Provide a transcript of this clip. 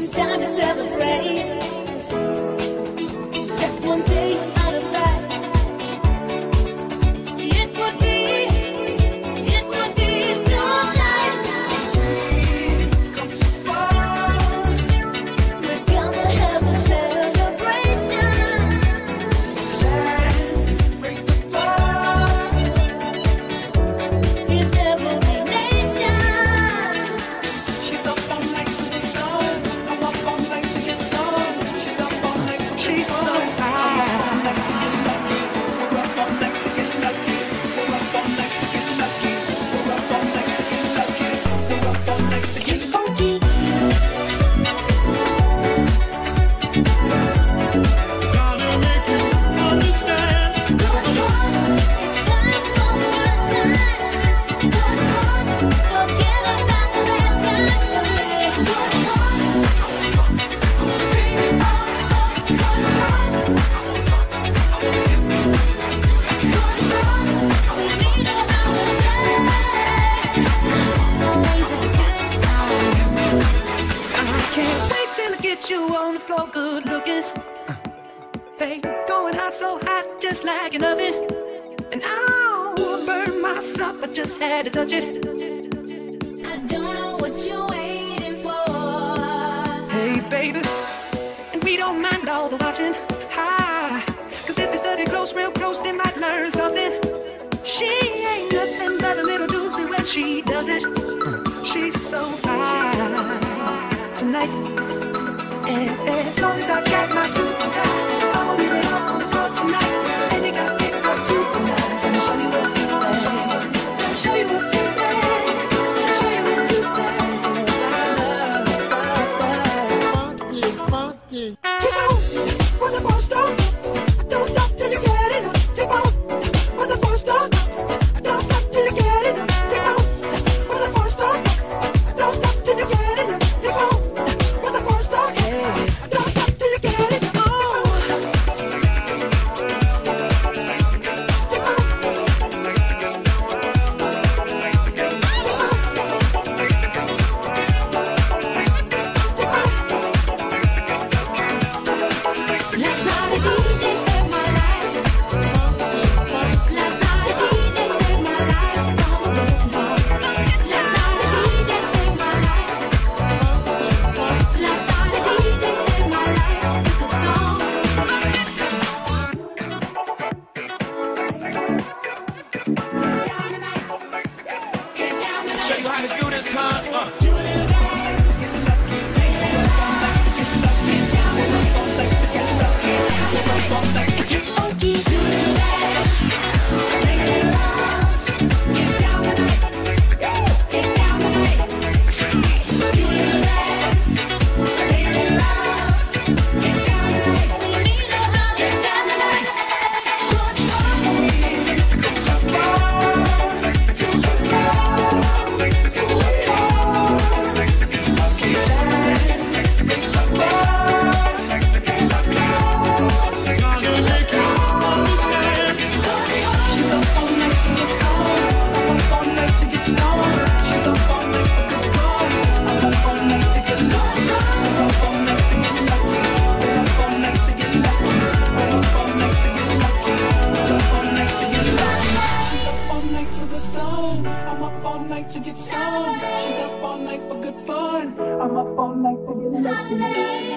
some time to celebrate. just like an oven. And I'll burn myself, I just had to touch it. I don't know what you're waiting for. Hey, baby. And we don't mind all the watching. Hi. Cause if they study close, real close, they might learn something. She ain't nothing but a little doozy when she does it. When the a monster! She's up all night for good fun. I'm up all night for good luck.